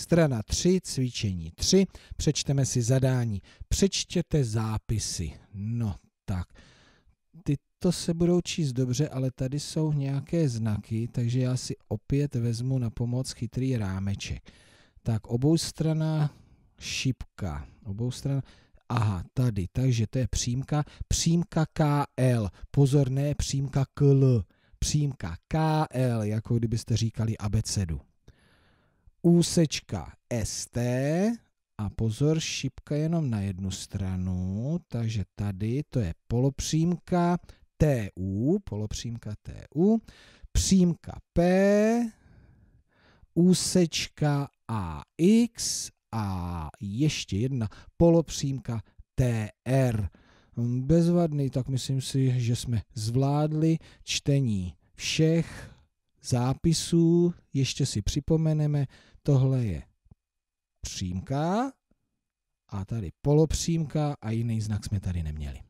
Strana 3, cvičení 3, přečteme si zadání. Přečtěte zápisy. No tak, tyto se budou číst dobře, ale tady jsou nějaké znaky, takže já si opět vezmu na pomoc chytrý rámeček. Tak obou strana šipka, obou strana, aha, tady, takže to je přímka, přímka KL, pozor, ne přímka KL, přímka KL, jako kdybyste říkali abecedu. Úsečka ST a pozor, šipka jenom na jednu stranu, takže tady to je polopřímka TU, polopřímka TU, přímka P, úsečka AX a ještě jedna polopřímka TR. Bezvadný, tak myslím si, že jsme zvládli čtení všech zápisů. Ještě si připomeneme, tohle je přímka a tady polopřímka a jiný znak jsme tady neměli.